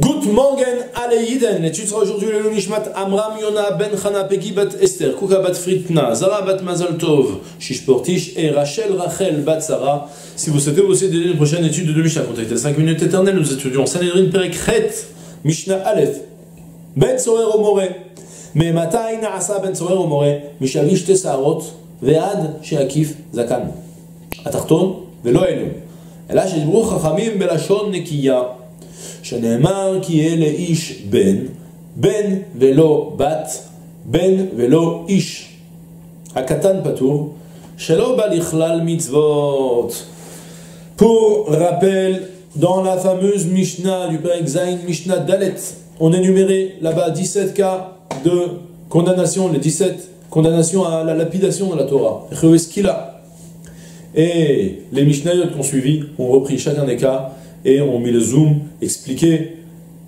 Gut Morgen alle Yiden. L'étude sera aujourd'hui le Nishmat Amram Yona Ben Chana Peki Bat Esther, Kuka Bat Fritna, Zara Bat Mazal Tov, Shish Portish et Rachel Rachel Bat Sarah. Si vous souhaitez aussi aider une prochaine étude de Mishnah, contactez 5 minutes éternelles. Nous étudions Sanhedrin Perek Chet, Mishnah Aleph, Ben Sorer Omore. Mais Matai Naasa Ben Sorer Omore, Mishavish Tesarot, Vead Sheakif Zakan. התחתון ולא עליון, אלא שדיברו חכמים בלשון נקייה. שנאמר כי יהיה לאיש בן, בן ולא בת, בן ולא איש. הקטן פטור, שלא בא לכלל מצוות. Pour rappel, dans la fameuse Mishnah du Père Zain, Mishnah Dalet, on énuméré là-bas 17 cas de condamnation, les 17 condamnations à la lapidation de la Torah. Et les Mishnayot qu'on suivi ont repris chacun des cas et on mis le zoom, expliqué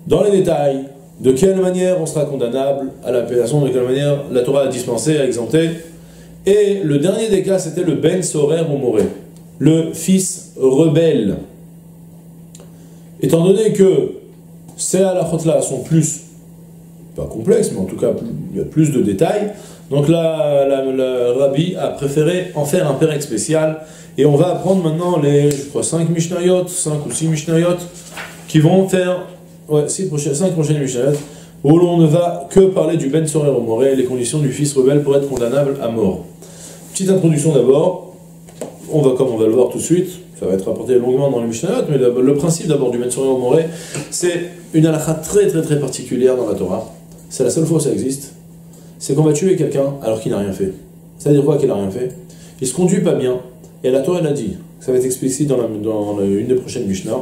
dans les détails de quelle manière on sera condamnable à l'appellation, de quelle manière la Torah a dispensé, a exempté. Et le dernier des cas, c'était le Ben Sorer le fils rebelle. Étant donné que ces halachot-là sont plus, pas complexes, mais en tout cas, il y a plus de détails, donc là, le rabbi a préféré en faire un pérec spécial et on va apprendre maintenant les, je crois, 5 Mishnayot, 5 ou 6 Mishnayot, qui vont faire, ouais, 6 prochaines, 5 prochaines Mishnayot, où l'on ne va que parler du Ben Sorer au les conditions du fils rebelle pour être condamnable à mort. Petite introduction d'abord, on va, comme on va le voir tout de suite, ça va être rapporté longuement dans les Mishnayot, mais le, principe d'abord du Ben Sorer au c'est une halakha très très très particulière dans la Torah. C'est la seule fois où ça existe. C'est qu'on va tuer quelqu'un alors qu'il n'a rien fait. Ça veut dire quoi qu'il n'a rien fait? Il se conduit pas bien, et la Torah, elle a dit, ça va être explicite dans, une des prochaines Mishnah,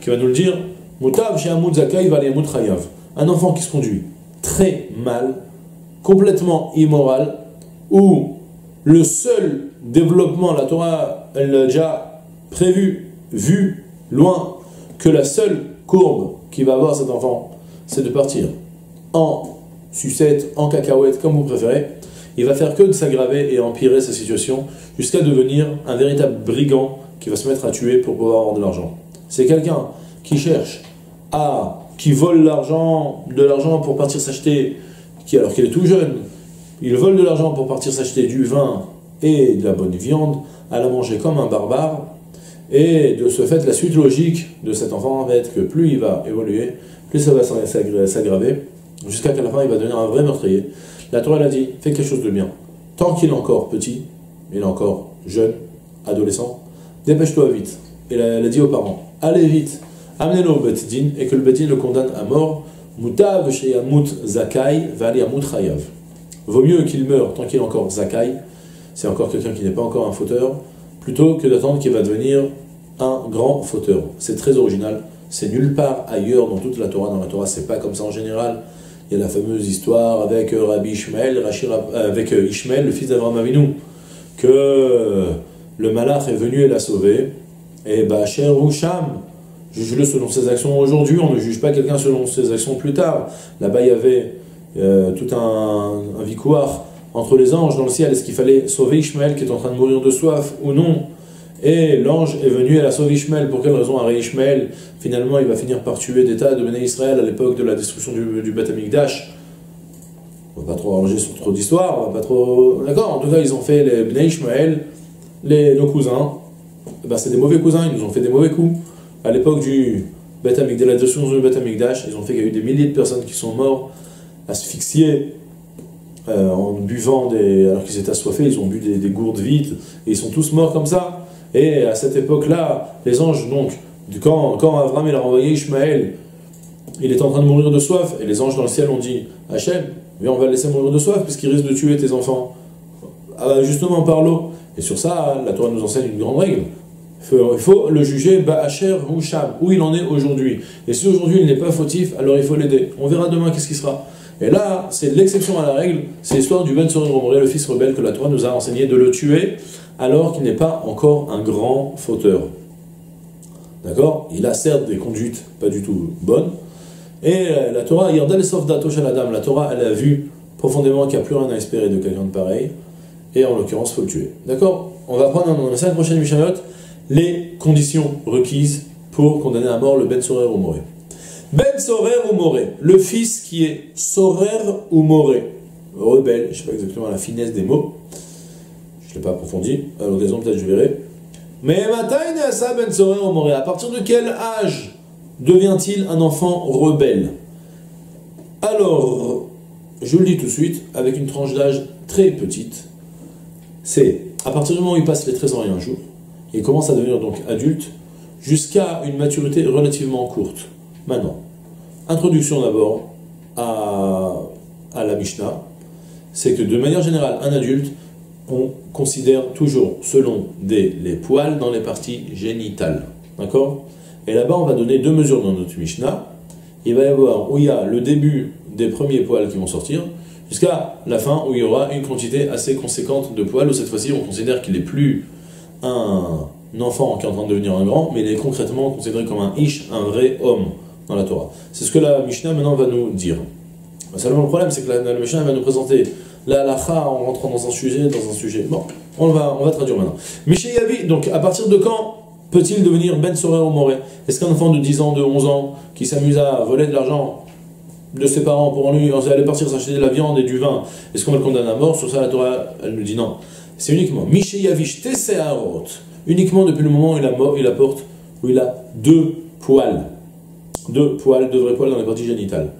qui va nous le dire Un enfant qui se conduit très mal, complètement immoral, où le seul développement, la Torah, elle l'a déjà prévu, vu, loin, que la seule courbe qui va avoir cet enfant, c'est de partir en sucette, en cacahuète, comme vous préférez, il va faire que de s'aggraver et empirer sa situation jusqu'à devenir un véritable brigand qui va se mettre à tuer pour pouvoir avoir de l'argent. C'est quelqu'un qui cherche à, qui vole l'argent, de l'argent pour partir s'acheter, qui alors qu'il est tout jeune, il vole de l'argent pour partir s'acheter du vin et de la bonne viande, à la manger comme un barbare, et de ce fait, la suite logique de cet enfant va être que plus il va évoluer, plus ça va s'aggraver, jusqu'à qu'à la fin il va devenir un vrai meurtrier. La Torah a dit, fais quelque chose de bien. Tant qu'il est encore petit, il est encore jeune, adolescent, dépêche-toi vite. Et elle a dit aux parents, allez vite, amenez-le au Betdin et que le Betdin le condamne à mort. Mutav sheyamut zakai valiamut chayav. Vaut mieux qu'il meure tant qu'il est encore zakai, c'est encore quelqu'un qui n'est pas encore un fauteur, plutôt que d'attendre qu'il va devenir un grand fauteur. C'est très original, c'est nulle part ailleurs dans toute la Torah. Dans la Torah, c'est pas comme ça en général. Il y a la fameuse histoire avec euh, Rabbi Ishmael, euh, avec euh, Ishmael, le fils d'Abraham Avinu, que le malach est venu et l'a sauvé. Et Bacher ou Sham, juge-le selon ses actions aujourd'hui, on ne juge pas quelqu'un selon ses actions plus tard. Là-bas, il y avait tout un, un entre les anges dans le ciel. Est-ce qu'il fallait sauver Ishmael qui est en train de mourir de soif ou non? Et l'ange est venu, elle a sauvé Ishmael. Pour quelle raison Aré Ishmael, finalement, il va finir par tuer des tas de Béné Israël à l'époque de la destruction du, du Beth Amikdash. On va pas trop arranger sur trop d'histoires, on va pas trop. D'accord? En tout cas, ils ont fait les Béné Ishmael, les, nos cousins. Eh ben, c'est des mauvais cousins, ils nous ont fait des mauvais coups. À l'époque du Beth de la destruction du Beth ils ont fait qu'il y a eu des milliers de personnes qui sont morts, asphyxiées, euh, en buvant des. alors qu'ils étaient assoiffés, ils ont bu des, des gourdes vides, et ils sont tous morts comme ça. Et à cette époque-là, les anges, donc, quand, Avram a renvoyé Ishmaël, il est en train de mourir de soif, et les anges dans le ciel ont dit Hachem, mais on va le laisser mourir de soif, puisqu'il risque de tuer tes enfants. Ah justement par l'eau. Et sur ça, la Torah nous enseigne une grande règle. Il faut, le juger Ba'acher ou Sham, où il en est aujourd'hui. Et si aujourd'hui il n'est pas fautif, alors il faut l'aider. On verra demain qu'est-ce qui sera. Et là, c'est l'exception à la règle, c'est l'histoire du Ben Sorin le fils rebelle que la Torah nous a enseigné de le tuer alors qu'il n'est pas encore un grand fauteur. D'accord? Il a certes des conduites pas du tout bonnes, et euh, la Torah, la Torah, elle a vu profondément qu'il n'y a plus rien à espérer de quelqu'un de pareil, et en l'occurrence, faut le tuer. D'accord? On va prendre dans la prochaine Mishnayot. Les conditions requises pour condamner à mort le Ben Sorer au Moré. Ben Sorer ou Moré, le fils qui est Sorer ou Moré, rebelle, je ne sais pas exactement la finesse des mots, pas approfondi, à l'occasion peut-être je verrai. Mais Ben à partir de quel âge devient-il un enfant rebelle? Alors, je le dis tout de suite, avec une tranche d'âge très petite, c'est à partir du moment où il passe les 13 ans et un jour, il commence à devenir donc adulte, jusqu'à une maturité relativement courte. Maintenant, introduction d'abord à, à la Mishnah, c'est que de manière générale, un adulte, on considère toujours selon des, les poils dans les parties génitales. D'accord? Et là-bas, on va donner deux mesures dans notre Mishnah. Il va y avoir où il y a le début des premiers poils qui vont sortir, jusqu'à la fin où il y aura une quantité assez conséquente de poils, où cette fois-ci on considère qu'il n'est plus un enfant qui est en train de devenir un grand, mais il est concrètement considéré comme un ish, un vrai homme dans la Torah. C'est ce que la Mishnah maintenant va nous dire. Seulement le problème, c'est que la, Mishnah va nous présenter la halakha en rentrant dans un sujet, dans un sujet. Bon, on va, on va traduire maintenant. Miché Yavi, donc à partir de quand peut-il devenir Ben Sorer ou Moré? Est-ce qu'un enfant de 10 ans, de 11 ans, qui s'amuse à voler de l'argent de ses parents pour lui, aller partir s'acheter de la viande et du vin, est-ce qu'on va le condamner à mort? Sur ça, la Torah, elle nous dit non. C'est uniquement Miché Yavish uniquement depuis le moment où il, a, il apporte, où il a deux poils deux poils, deux vrais poils dans les parties génitales.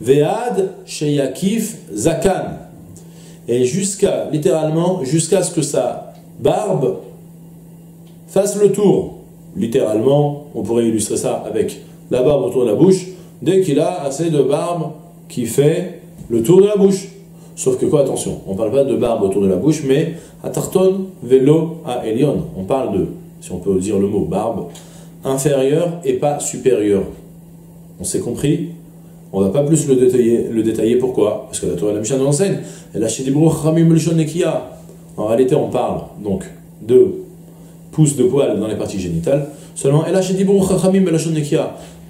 Ve'ad sheyakif zakan. Et jusqu'à, littéralement, jusqu'à ce que sa barbe fasse le tour. Littéralement, on pourrait illustrer ça avec la barbe autour de la bouche, dès qu'il a assez de barbe qui fait le tour de la bouche. Sauf que quoi, attention, on ne parle pas de barbe autour de la bouche, mais à tarton, vélo, à Elion. On parle de, si on peut dire le mot barbe, inférieure et pas supérieure. On s'est compris? On va pas plus le détailler. Le détailler pourquoi? Parce que la Torah la Mishnah nous enseigne. En réalité, on parle donc de pouces de poils dans les parties génitales. Seulement,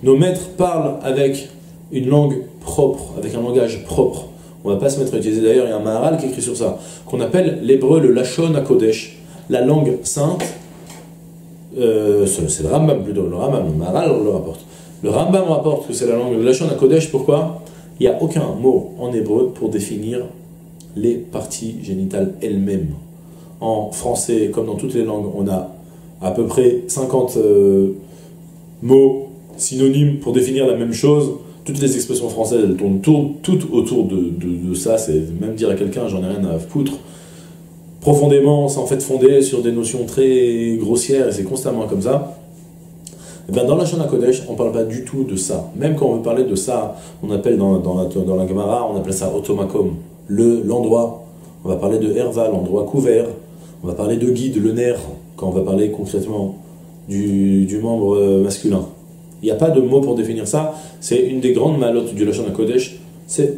nos maîtres parlent avec une langue propre, avec un langage propre. On ne va pas se mettre à utiliser. D'ailleurs, il y a un Maharal qui écrit sur ça, qu'on appelle l'hébreu le Lachon à Kodesh, la langue sainte. Euh, c'est le Rambam plutôt, le Rambam, le Maharal le rapporte. Le Rambam rapporte que c'est la langue de Lachon Kodesh. Pourquoi? Il n'y a aucun mot en hébreu pour définir les parties génitales elles-mêmes. En français, comme dans toutes les langues, on a à peu près 50 euh, mots synonymes pour définir la même chose. Toutes les expressions françaises, elles tournent toutes autour de, ça. C'est même dire à quelqu'un, j'en ai rien à foutre. Profondément, c'est en fait fondé sur des notions très grossières et c'est constamment comme ça. Eh bien, dans la Shana Kodesh, on ne parle pas du tout de ça. Même quand on veut parler de ça, on appelle dans, la, dans Gemara, on appelle ça automakom, le, l'endroit. On va parler de herva, l'endroit couvert. On va parler de guide, le nerf, quand on va parler concrètement du, membre euh, masculin. Il n'y a pas de mot pour définir ça. C'est une des grandes malottes du Lashon Kodesh. C'est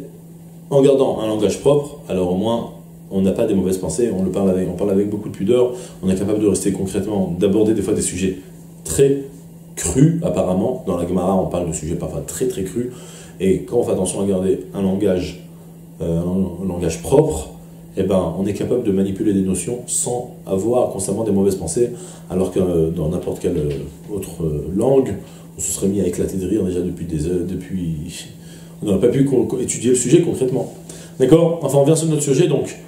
en gardant un langage propre, alors au moins on n'a pas des mauvaises pensées, on le parle avec, on parle avec beaucoup de pudeur, on est capable de rester concrètement, d'aborder des fois des sujets très cru, apparemment. Dans la Gemara, on parle de sujets parfois très très crus. Et quand on fait attention à garder un langage, euh, un langage propre, eh ben, on est capable de manipuler des notions sans avoir constamment des mauvaises pensées, alors que euh, dans n'importe quelle euh, autre langue, on se serait mis à éclater de rire déjà depuis des heures, depuis... On n'aurait pas pu étudier le sujet concrètement. D'accord? Enfin, on vient sur notre sujet, donc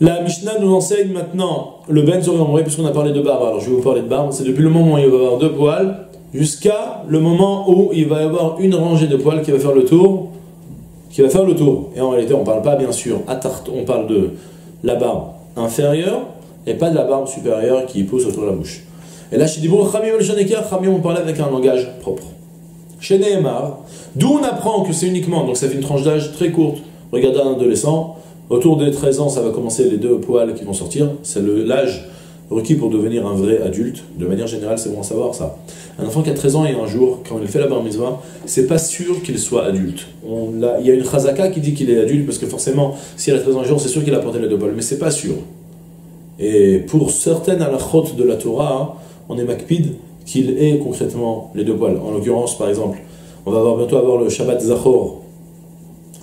la Mishnah nous enseigne maintenant le Ben Zorimoré, puisqu'on a parlé de barbe. Alors je vais vous parler de barbe. C'est depuis le moment où il va y avoir deux poils jusqu'à le moment où il va y avoir une rangée de poils qui va faire le tour. Qui va faire le tour. Et en réalité, on ne parle pas bien sûr à tarte, on parle de la barbe inférieure et pas de la barbe supérieure qui pousse autour de la bouche. Et là, chez Dibur Khamim on parlait avec un langage propre. Chez Nehemar, d'où on apprend que c'est uniquement, donc ça fait une tranche d'âge très courte. Regardez un adolescent, Autour des 13 ans, ça va commencer les deux poils qui vont sortir. C'est l'âge requis pour devenir un vrai adulte. De manière générale, c'est bon à savoir ça. Un enfant qui a 13 ans et un jour, quand il fait la bar mitzvah, c'est pas sûr qu'il soit adulte. Il y a une chazaka qui dit qu'il est adulte parce que forcément, s'il a 13 ans un jour, c'est sûr qu'il a porté les deux poils, mais c'est pas sûr. Et pour certaines halachot de la Torah, on est makpid qu'il ait concrètement les deux poils. En l'occurrence, par exemple, on va bientôt avoir le Shabbat Zachor.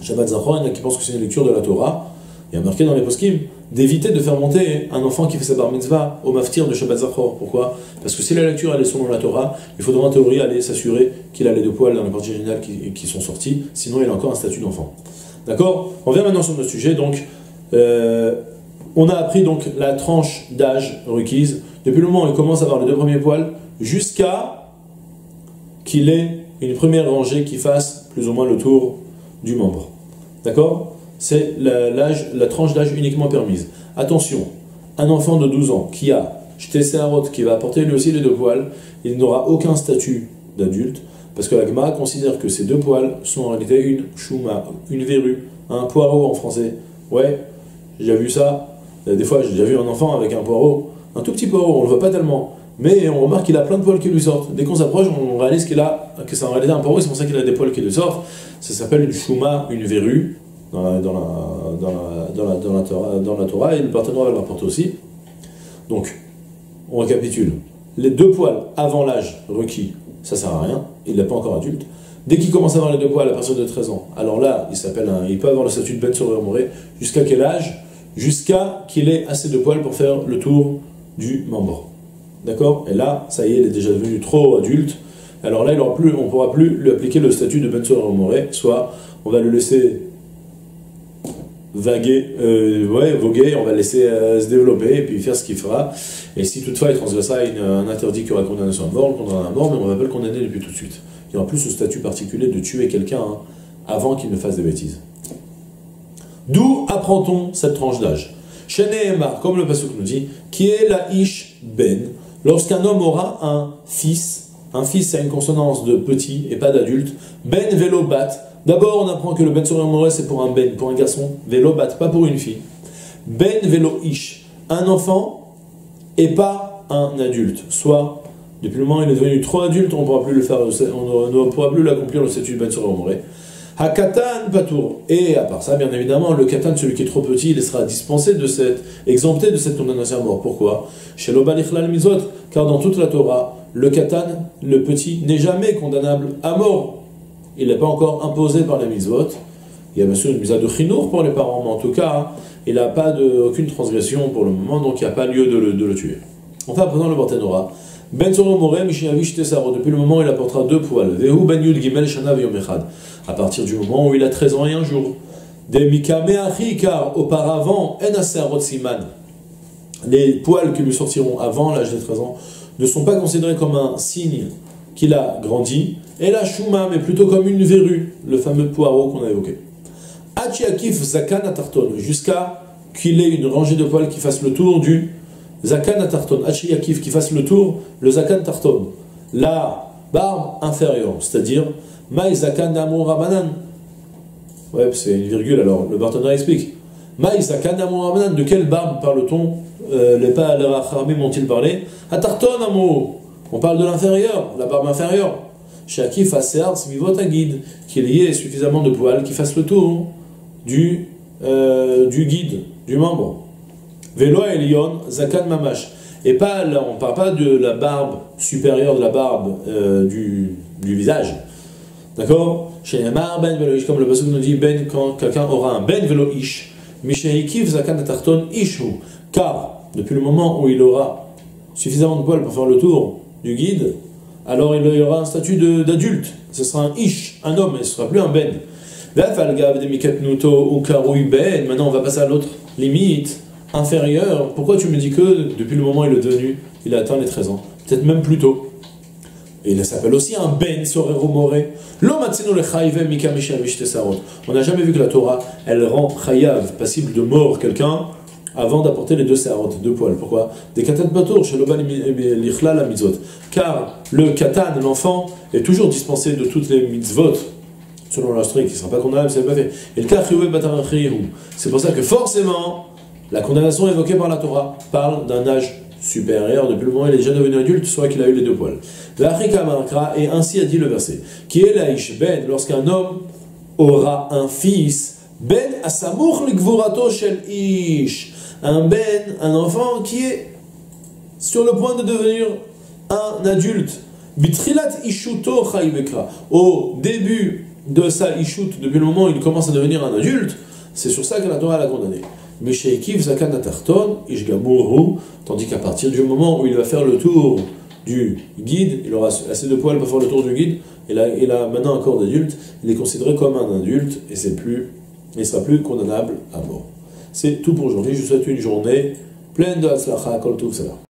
Shabbat Zachor, il y en a qui pensent que c'est une lecture de la Torah Il y a marqué dans les poskim d'éviter de faire monter un enfant qui fait sa bar mitzvah au maftir de Shabbat Zachor. Pourquoi? Parce que si la lecture elle est selon la Torah, il faudra en théorie aller s'assurer qu'il a les deux poils dans les parties générales qui, sont sortis, sinon il a encore un statut d'enfant. D'accord? On vient maintenant sur notre sujet. Donc, euh, on a appris donc la tranche d'âge requise depuis le moment où il commence à avoir les deux premiers poils jusqu'à qu'il ait une première rangée qui fasse plus ou moins le tour du membre. D'accord? C'est la, tranche d'âge uniquement permise. Attention, un enfant de 12 ans qui a jeté ses qui va apporter lui aussi les deux poils, il n'aura aucun statut d'adulte, parce que la Gemara considère que ces deux poils sont en réalité une chouma, une verrue, un poireau en français. Ouais, j'ai vu ça. Des fois, j'ai déjà vu un enfant avec un poireau, un tout petit poireau, on le voit pas tellement. Mais on remarque qu'il a plein de poils qui lui sortent. Dès qu'on s'approche, on réalise qu'il a, que c'est en réalité un poireau, c'est pour ça qu'il a des poils qui lui sortent. Ça s'appelle une chouma, une verrue, dans la, Torah, et le partenaire va le rapporter aussi. Donc, on récapitule. Les deux poils avant l'âge requis, ça sert à rien, il n'est pas encore adulte. Dès qu'il commence à avoir les deux poils à partir de 13 ans, alors là, il s'appelle il peut avoir le statut de Ben Sorer Moré. Jusqu'à quel âge? Jusqu'à qu'il ait assez de poils pour faire le tour du membre. D'accord? Et là, ça y est, il est déjà devenu trop adulte. Alors là, il aura plus, on ne pourra plus lui appliquer le statut de Ben Sorer Moré, soit on va le laisser vaguer, euh, ouais, on va laisser euh, se développer et puis faire ce qu'il fera. Et si toutefois il transgressera un interdit qui aura condamnation à mort, on le condamnera à mort, mais on va pas le condamner depuis tout de suite. Il n'y aura plus ce statut particulier de tuer quelqu'un hein, avant qu'il ne fasse des bêtises. D'où apprend-on cette tranche d'âge? Emma, comme le Pasuk nous dit, qui est la Ish Ben, lorsqu'un homme aura un fils, un fils a une consonance de petit et pas d'adulte, Ben Velo Bat, D'abord, on apprend que le Ben c'est pour un Ben, pour un garçon, Velo Bat, pas pour une fille. Ben Velo Ish, un enfant et pas un adulte. Soit, depuis le moment où il est devenu trop adulte, on ne pourra plus le faire, on ne plus l'accomplir le statut de Ben Hakatan Patour. Et à part ça, bien évidemment, le katan, celui qui est trop petit, il sera dispensé de cette, exempté de cette condamnation à mort. Pourquoi? Chez Mizot, car dans toute la Torah, le katan, le petit, n'est jamais condamnable à mort il n'est pas encore imposé par les mitzvot. Il y a bien sûr une mise de chinour pour les parents, mais en tout cas, il n'a pas de, aucune transgression pour le moment, donc il n'y a pas lieu de le, tuer. Enfin, prenons le Barthénora. Ben More, Mishiavish Tesaro, depuis le moment où il apportera deux poils. Vehu Ben Gimel Shana Echad. À partir du moment où il a 13 ans et un jour. De Mikameachi, car auparavant, En Siman. Les poils qui lui sortiront avant l'âge de 13 ans ne sont pas considérés comme un signe qu'il a grandi, et la chouma, mais plutôt comme une verrue, le fameux poireau qu'on a évoqué. Achiakif zakan atarton, jusqu'à qu'il ait une rangée de poils qui fasse le tour du zakan atarton. Achiakif, qui fasse le tour, le zakan tarton. La barbe inférieure, c'est-à-dire maï zakan d'amour rabanan. Ouais, c'est une virgule alors, le partenaire explique. Maï zakan d'amour rabanan, de quelle barbe parle-t-on euh, Les pas les m'ont-ils parlé? Atarton amour on parle de l'inférieur, la barbe inférieure. Guide, qu'il y ait suffisamment de poils qui fassent le tour du, euh, du guide, du membre. Velo elion zakan mamash. Et pas, on ne parle pas de la barbe supérieure de la barbe euh, du, du, visage. D'accord? Chez ben velo ish, comme le passage nous dit, ben, quand quelqu'un aura un ben velo ish, mishaikif zakan tarton ishu. Car, depuis le moment où il aura suffisamment de poils pour faire le tour du guide, alors il y aura un statut d'adulte. Ce sera un ish, un homme, et ce sera plus un ben. ben. Maintenant, on va passer à l'autre limite inférieure. Pourquoi tu me dis que depuis le moment où il est devenu, il a atteint les 13 ans? Peut-être même plus tôt. Et il s'appelle aussi un ben sorero more. On n'a jamais vu que la Torah, elle rend chayav, passible de mort, quelqu'un avant d'apporter les deux serrotes, deux poils. Pourquoi? Des katan batour, chez la mitzvot. Car le katan, l'enfant, est toujours dispensé de toutes les mitzvot, selon la qui ne sera pas condamnable si elle pas fait. Et le C'est pour ça que forcément, la condamnation évoquée par la Torah parle d'un âge supérieur, depuis le moment où il est déjà devenu adulte, soit qu'il a eu les deux poils. Et ainsi a dit le verset, qui est la ben, lorsqu'un homme aura un fils, ben likvurato shel ish, un ben, un enfant qui est sur le point de devenir un adulte. Au début de sa ishut, depuis le moment où il commence à devenir un adulte, c'est sur ça que la Torah l'a condamné. Tandis qu'à partir du moment où il va faire le tour du guide, il aura assez de poils pour faire le tour du guide, et il a maintenant un corps d'adulte, il est considéré comme un adulte, et c'est plus, il sera plus condamnable à mort. C'est tout pour aujourd'hui, je vous souhaite une journée pleine de Hatzlacha, Kol Tov